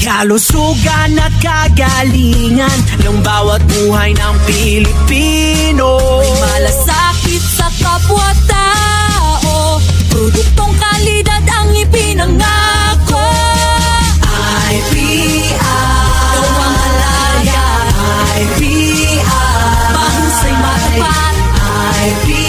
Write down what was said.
Kalusugan at kagalingan ng bawat buhay ng Pilipino. May malasakit sa kapwa-tao Produktong kalidad ang ipinangako. IPR, Gawang alaga IPR, Mahusay matapat IPR, IPR,